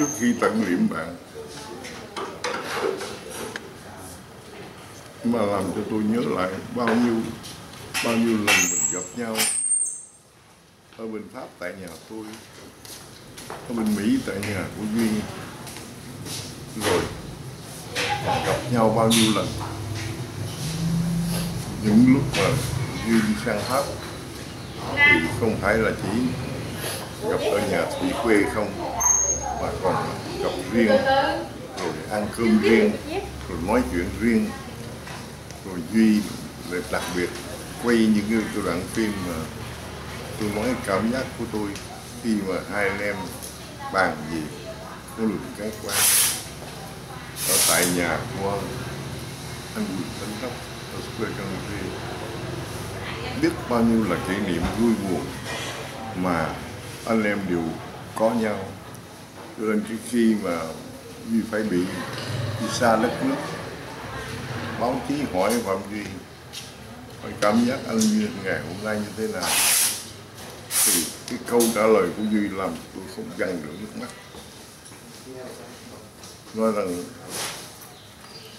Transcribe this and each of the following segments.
trước khi tận niệm bạn. Mà làm cho tôi nhớ lại bao nhiêu bao nhiêu lần mình gặp nhau ở bên Pháp tại nhà tôi, ở bên Mỹ tại nhà của Duy. Rồi, gặp nhau bao nhiêu lần? Những lúc mà Duy đi sang Pháp thì không phải là chỉ gặp ở nhà thủy quê không? Mà còn gặp riêng, rồi ăn cơm riêng, rồi nói chuyện riêng, rồi duy đặc biệt, quay những cái đoạn phim mà tôi nói cảm giác của tôi khi mà hai anh em bàn gì có lượng cái quan ở tại nhà của anh Bùi Tấn Đốc, ở Square Country biết bao nhiêu là kỷ niệm vui buồn mà anh em đều có nhau cho nên cái khi mà Duy phải bị đi xa đất nước, báo chí hỏi Phạm Duy hỏi cảm giác anh Duy ngày hôm nay như thế nào. Thì cái câu trả lời của Duy làm tôi không găng được nước mắt. Nói rằng,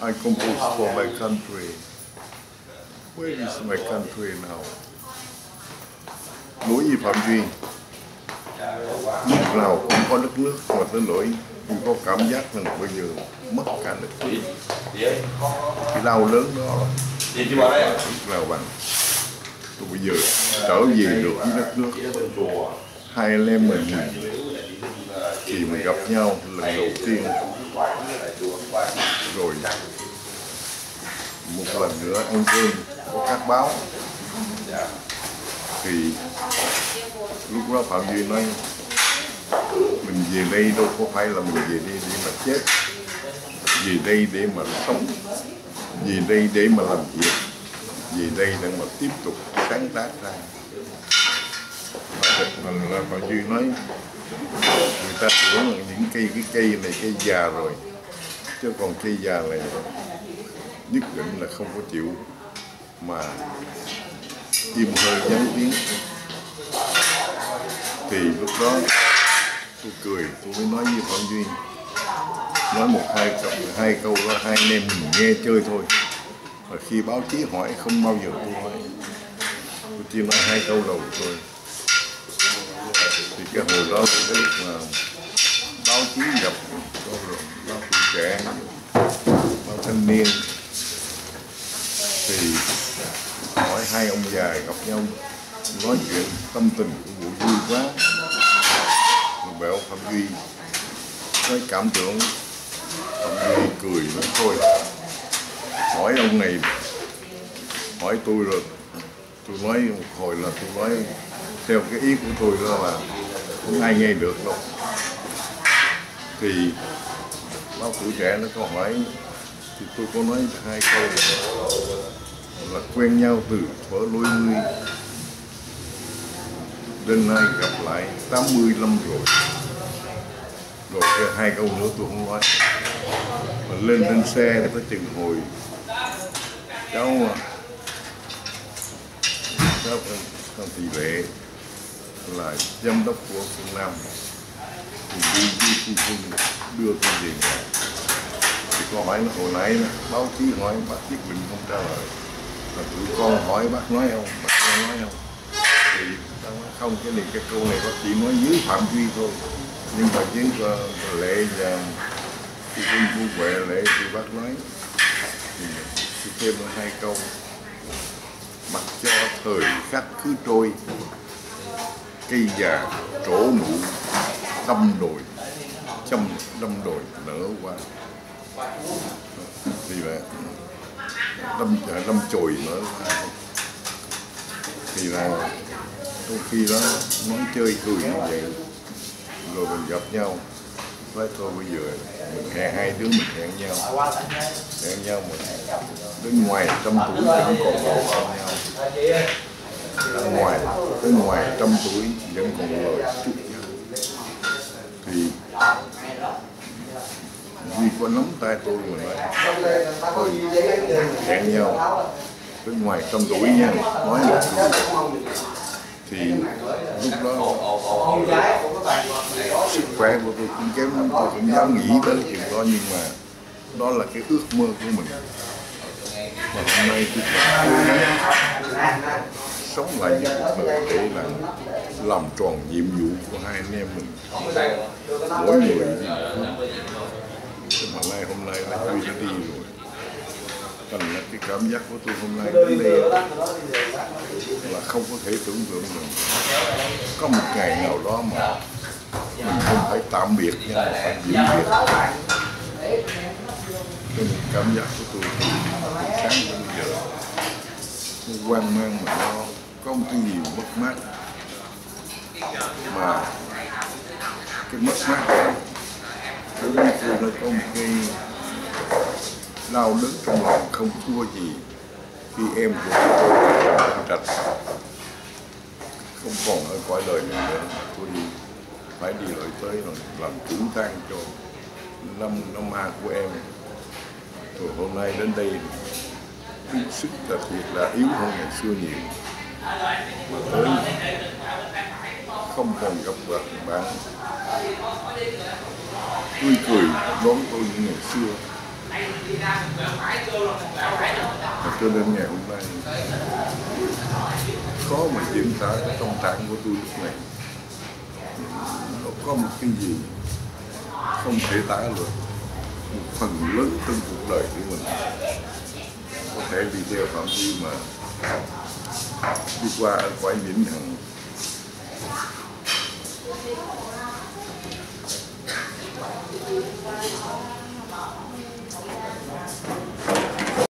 I compose for my country. Where is my country now? Đối với Phạm Duy lúc nào cũng có đất nước, mà tới nỗi tôi có cảm giác rằng bây giờ mất cả đất nước cái đau lớn đó lúc nào bằng tôi bây giờ trở về được với đất nước. Hai anh em mình thì mình gặp nhau lần đầu tiên. Rồi một lần nữa ăn cơm có các báo. Thì lúc đó Phạm Duy nói mình về đây đâu có phải là mình về đây để mà chết. Về đây để mà sống. Về đây để mà làm việc. Về đây để mà tiếp tục sáng tác ra. Mà thật mình là Phạm Duy nói, người ta tưởng là những cây, cái cây này cây già rồi. Chứ còn cây già này nhất định là không có chịu. Mà im hơi dám tiếng thì lúc đó tôi cười, tôi mới nói với Phạm Duy. Nói một hai câu hai câu đó, hai anh em mình nghe chơi thôi. Và khi báo chí hỏi, không bao giờ tôi hỏi. Tôi chỉ nói hai câu đầu thôi. Thì cái hồi đó là cái lúc mà báo chí gặp có rồi, báo tuổi trẻ, báo thanh niên. Thì hỏi hai ông già gặp nhau, nói chuyện tâm tình của vụ vui quá béo, Phạm Duy. Nói cảm tưởng, Phạm Duy cười nói, thôi, hỏi ông này, hỏi tôi rồi tôi nói một hồi là tôi nói theo cái ý của tôi đó là không ai nghe được đâu. Thì báo tuổi trẻ nó có hỏi, thì tôi có nói hai câu là quen nhau từ thuở lối mươi đến nay gặp lại 80 năm rồi. Rồi cái hai câu nữa tôi không nói. Mà lên lên xe có chừng hồi cháu à. cháu con thị lệ là giám đốc của phương Nam. Thì đi đi khu phương đưa tôi về nhà. Thì có hỏi nó hồi nãy báo chí hỏi bác quyết định không trả lời. Là tụi con hỏi bác nói không, bác nói không thì tao nói không cái này cái câu này bác chỉ nói dưới phạm vi thôi. Nhưng mà chiến uh, lệ và phu quân phu huệ lệ thì bác nói. Thì, thì thêm hai câu. Mặc cho thời khắc cứ trôi cây già trổ nụ đâm đồi trong đâm đồi nở qua thì là đâm đâm chồi nở qua thì là đôi khi đó muốn chơi cười như vậy, rồi mình gặp nhau. Nói thôi, bây giờ mình hẹn hai đứa mình hẹn nhau. Hẹn nhau mình bên ngoài trăm tuổi vẫn còn ngồi với nhau. Bên ngoài bên ngoài trăm tuổi vẫn còn lời chúc nhau. Thì Duy có nắm tay tôi mà nói, thôi, hẹn nhau bên ngoài trăm tuổi nha. Nói được thì lúc đó sức khỏe của tôi cũng kém lắm tôi cũng dám nghĩ tới chuyện đó nhưng mà đó. là cái ước mơ của mình. Và hôm nay tôi cố gắng sống lại những cuộc đời để là làm tròn nhiệm vụ của hai anh em mình. Mỗi người. Mà nay hôm nay là đã đi rồi thành là cái cảm giác của tôi hôm nay đến đây là không có thể tưởng tượng được. Có một ngày nào đó mà mình không phải tạm biệt nhưng mà phải vĩnh biệt cho nên cảm giác của tôi từ sáng đến giờ. Nó quan mang mà nó có một cái gì mất mát. Mà cái mất mát đó đối với tôi nó có một cái đau đớn trong lòng không thua gì khi em của tôi trạch. Không còn ở cõi đời này nữa tôi đi phải đi lại tới rồi làm chủ tang cho năm năm ma của em. Rồi hôm nay đến đây cái sức đặc biệt là yếu hơn ngày xưa nhiều. Mà tới, không còn gặp vật bạn. Tươi cười đón tôi như ngày xưa cho đến ngày hôm nay khó mà diễn tả cái tâm trạng của tôi lúc này, nó có một cái gì không thể tả được. Một phần lớn trong cuộc đời của mình có thể đi theo phạm vi mà đi qua ở quái vĩnh hằng.